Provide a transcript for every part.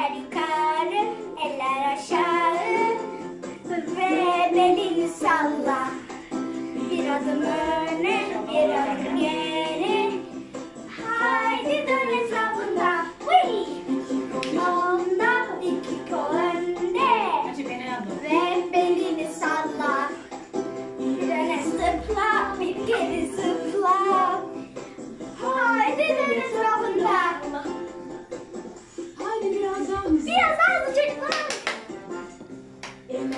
eller yukarı, eller aşağı ve belini salla. Bir adım öne, bir adım geri.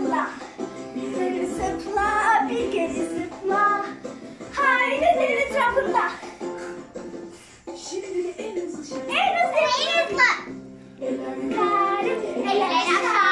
zıpla. Deli zıpla, bir geri zıpla. Haydi senin etrafında. Şimdi en hızlı şey. En hızlı en hızlı. Eller yukarı, eller aşağı.